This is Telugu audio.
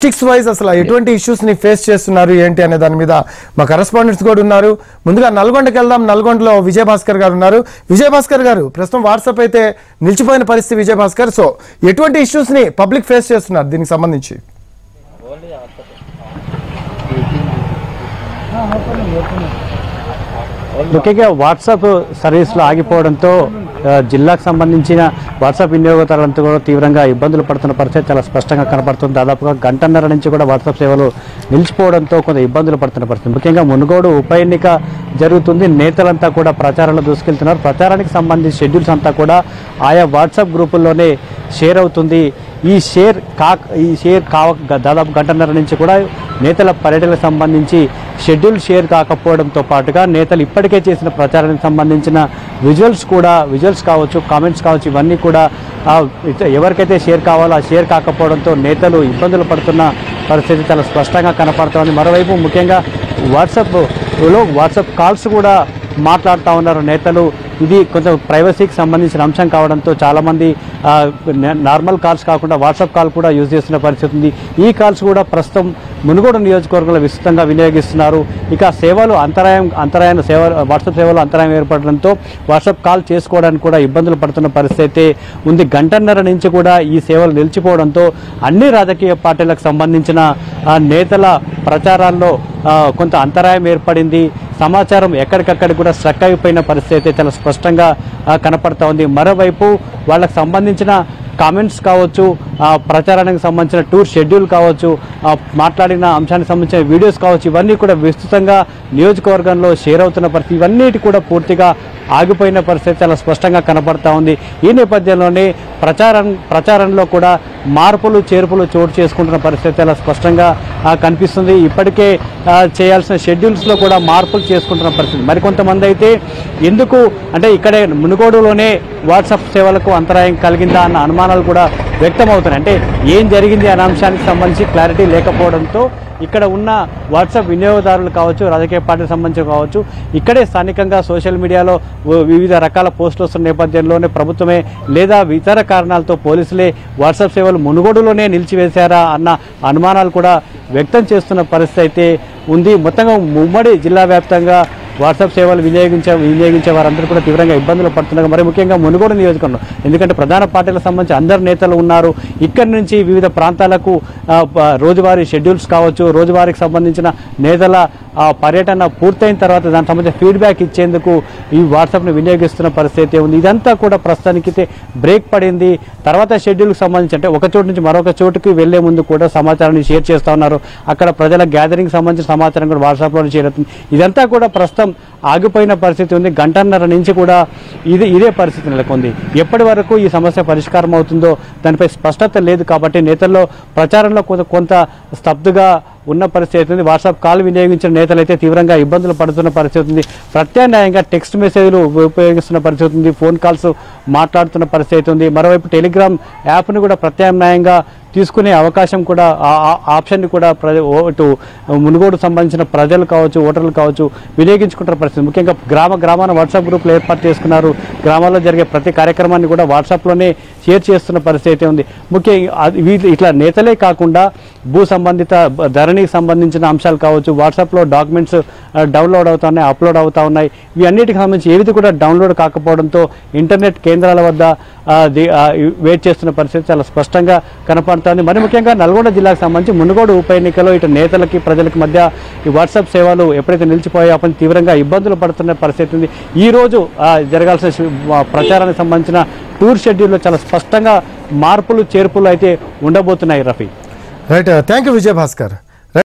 డిస్ట్రిక్ట్స్ వైజ్ అసలు ఎటువంటి ఇష్యూస్ని ఫేస్ చేస్తున్నారు ఏంటి అనే దాని మీద మా కరెస్పాండెంట్స్ కూడా ఉన్నారు. ముందుగా నల్గొండకి వెళ్దాం. నల్గొండలో విజయ్ భాస్కర్ గారు ఉన్నారు. విజయ్ భాస్కర్ గారు ప్రస్తుతం వాట్సాప్ అయితే నిలిచిపోయిన పరిస్థితి విజయ్ భాస్కర్ సో ఎటువంటి ఇష్యూస్ని పబ్లిక్ ఫేస్ చేస్తున్నారు దీనికి సంబంధించి? ముఖ్యంగా వాట్సాప్ సర్వీసులు ఆగిపోవడంతో జిల్లాకు సంబంధించిన వాట్సాప్ వినియోగదారులంతా కూడా తీవ్రంగా ఇబ్బందులు పడుతున్న పరిస్థితి చాలా స్పష్టంగా కనపడుతుంది. దాదాపుగా గంటన్నర నుంచి కూడా వాట్సాప్ సేవలు నిలిచిపోవడంతో కొంత ఇబ్బందులు పడుతున్న పరిస్థితి. ముఖ్యంగా మునుగోడు ఉప ఎన్నిక జరుగుతుంది. నేతలంతా కూడా ప్రచారంలో దూసుకెళ్తున్నారు. ప్రచారానికి సంబంధించి షెడ్యూల్స్ అంతా కూడా ఆయా వాట్సాప్ గ్రూపుల్లోనే షేర్ అవుతుంది. ఈ షేర్ కా ఈ షేర్ కావ దాదాపు గంటన్నర నుంచి కూడా నేతల పర్యటనకు సంబంధించి షెడ్యూల్ షేర్ కాకపోవడంతో పాటుగా నేతలు ఇప్పటికే చేసిన ప్రచారానికి సంబంధించిన విజువల్స్ కూడా విజువల్స్ కావచ్చు కామెంట్స్ కావచ్చు ఇవన్నీ కూడా ఎవరికైతే షేర్ కావాలో ఆ షేర్ కాకపోవడంతో నేతలు ఇబ్బందులు పడుతున్న పరిస్థితి చాలా స్పష్టంగా కనపడుతోంది. మరోవైపు ముఖ్యంగా వాట్సాప్లో వాట్సాప్ కాల్స్ కూడా మాట్లాడుతూ ఉన్నారు నేతలు. ఇది కొంచెం ప్రైవసీకి సంబంధించిన అంశం కావడంతో చాలామంది నార్మల్ కాల్స్ కాకుండా వాట్సాప్ కాల్ కూడా యూజ్ చేస్తున్న పరిస్థితి ఉంది. ఈ కాల్స్ కూడా ప్రస్తుతం మునుగోడు నియోజకవర్గంలో విస్తృతంగా వినియోగిస్తున్నారు. ఇక సేవలు అంతరాయం అంతరాయం సేవ వాట్సాప్ సేవలు అంతరాయం ఏర్పడడంతో వాట్సాప్ కాల్ చేసుకోవడానికి కూడా ఇబ్బందులు పడుతున్న పరిస్థితి అయితే ఉంది. గంటన్నర నుంచి కూడా ఈ సేవలు నిలిచిపోవడంతో అన్ని రాజకీయ పార్టీలకు సంబంధించిన నేతల ప్రచారాల్లో కొంత అంతరాయం ఏర్పడింది. సమాచారం ఎక్కడికక్కడ కూడా స్ట్రక్ అయిపోయిన పరిస్థితి అయితే చాలా స్పష్టంగా కనపడతా ఉంది. మరోవైపు వాళ్ళకు సంబంధించిన కామెంట్స్ కావచ్చు ప్రచారానికి సంబంధించిన టూర్ షెడ్యూల్ కావచ్చు మాట్లాడిన అంశానికి సంబంధించిన వీడియోస్ కావచ్చు ఇవన్నీ కూడా విస్తృతంగా నియోజకవర్గంలో షేర్ అవుతున్న పరిస్థితి. ఇవన్నిటి కూడా పూర్తిగా ఆగిపోయిన పరిస్థితి చాలా స్పష్టంగా కనపడతా ఉంది. ఈ నేపథ్యంలోనే ప్రచారం ప్రచారంలో కూడా మార్పులు చేర్పులు చోటు చేసుకుంటున్న పరిస్థితి అలా స్పష్టంగా కనిపిస్తుంది. ఇప్పటికే చేయాల్సిన షెడ్యూల్స్లో కూడా మార్పులు చేసుకుంటున్న పరిస్థితి. మరికొంతమంది అయితే ఎందుకు అంటే ఇక్కడే మునుగోడులోనే వాట్సాప్ సేవలకు అంతరాయం కలిగిందా అన్న అనుమానాలు కూడా వ్యక్తమవుతున్నాయి. అంటే ఏం జరిగింది అనే అంశానికి సంబంధించి క్లారిటీ లేకపోవడంతో ఇక్కడ ఉన్న వాట్సాప్ వినియోగదారులు కావచ్చు రాజకీయ పార్టీకి సంబంధించి కావచ్చు ఇక్కడే స్థానికంగా సోషల్ మీడియాలో వివిధ రకాల పోస్టులు వస్తున్న నేపథ్యంలోనే ప్రభుత్వమే లేదా ఇతర కారణాలతో పోలీసులే వాట్సాప్ సేవలు మునుగోడులోనే నిలిచివేశారా అన్న అనుమానాలు కూడా వ్యక్తం చేస్తున్న పరిస్థితి అయితే ఉంది. మొత్తంగా ఉమ్మడి జిల్లా వ్యాప్తంగా వాట్సాప్ సేవలు వినియోగించే వినియోగించే వారందరూ కూడా తీవ్రంగా ఇబ్బందులు పడుతున్నారు మరి ముఖ్యంగా మునుగోడు నియోజకవర్గంలో. ఎందుకంటే ప్రధాన పార్టీలకు సంబంధించి అందరు నేతలు ఉన్నారు. ఇక్కడి నుంచి వివిధ ప్రాంతాలకు రోజువారీ షెడ్యూల్స్ కావచ్చు రోజువారీకి సంబంధించిన నేతల ఆ, పర్యటన పూర్తయిన తర్వాత దానికి సంబంధించిన ఫీడ్బ్యాక్ ఇచ్చేందుకు ఈ వాట్సాప్ను వినియోగిస్తున్న పరిస్థితి ఉంది. ఇదంతా కూడా ప్రస్తుతానికైతే బ్రేక్ పడింది. తర్వాత షెడ్యూల్కి సంబంధించి అంటే ఒక చోటు నుంచి మరొక చోటుకి వెళ్ళే ముందు కూడా సమాచారాన్ని షేర్ చేస్తూ ఉన్నారు. అక్కడ ప్రజల గ్యాదరింగ్ సంబంధించిన సమాచారం కూడా వాట్సాప్లో షేర్ అవుతుంది. ఇదంతా కూడా ప్రస్తుతం ఆగిపోయిన పరిస్థితి ఉంది. గంటన్నర నుంచి కూడా ఇది ఇదే పరిస్థితి నెలకొంది. ఎప్పటి వరకు ఈ సమస్య పరిష్కారం అవుతుందో దానిపై స్పష్టత లేదు కాబట్టి నేతల్లో ప్రచారంలో కొంత కొంత స్తబ్దుగా ఉన్న పరిస్థితి ఉంది వాట్సాప్ కాల్ వినియోగించిన నేతలు అయితే తీవ్రంగా ఇబ్బందులు పడుతున్న పరిస్థితి ఉంది ప్రత్యామ్నాయంగా టెక్స్ట్ మెసేజ్లు ఉపయోగిస్తున్న పరిస్థితి ఉంది ఫోన్ కాల్స్ మాట్లాడుతున్న పరిస్థితి ఉంది మరోవైపు టెలిగ్రామ్ యాప్ను కూడా ప్రత్యామ్నాయంగా తీసుకునే అవకాశం కూడా ఆప్షన్ని కూడా ప్రజ ఇటు మునుగోడు సంబంధించిన ప్రజలు కావచ్చు ఓటర్లు కావచ్చు వినియోగించుకుంటున్న పరిస్థితి. ముఖ్యంగా గ్రామ గ్రామాన వాట్సాప్ గ్రూపులు ఏర్పాటు చేసుకున్నారు. గ్రామాల్లో జరిగే ప్రతి కార్యక్రమాన్ని కూడా వాట్సాప్లోనే షేర్ చేస్తున్న పరిస్థితి అయితే ఉంది. ముఖ్యంగా అది ఇట్లా నేతలే కాకుండా భూ సంబంధిత ధరణికి సంబంధించిన అంశాలు కావచ్చు వాట్సాప్లో డాక్యుమెంట్స్ డౌన్లోడ్ అవుతా ఉన్నాయి అప్లోడ్ అవుతా ఉన్నాయి. ఇవి అన్నిటికి సంబంధించి ఏది కూడా డౌన్లోడ్ కాకపోవడంతో ఇంటర్నెట్ కేంద్రాల వద్ద వెయిట్ చేస్తున్న పరిస్థితి చాలా స్పష్టంగా కనపడుతోంది. మరి ముఖ్యంగా నల్గొండ జిల్లాకు సంబంధించి మునుగోడు ఉప ఎన్నికలో ఇటు నేతలకి ప్రజలకి మధ్య ఈ వాట్సాప్ సేవలు ఎప్పుడైతే నిలిచిపోయాయో అప్పుడు తీవ్రంగా ఇబ్బందులు పడుతున్న పరిస్థితి ఉంది. ఈ రోజు జరగాల్సిన ప్రచారానికి సంబంధించిన టూర్ షెడ్యూల్లో చాలా స్పష్టంగా మార్పులు చేర్పులు అయితే ఉండబోతున్నాయి Rafi. Right. Uh, thank you, Vijay Bhaskar.